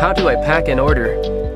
How do I pack an order?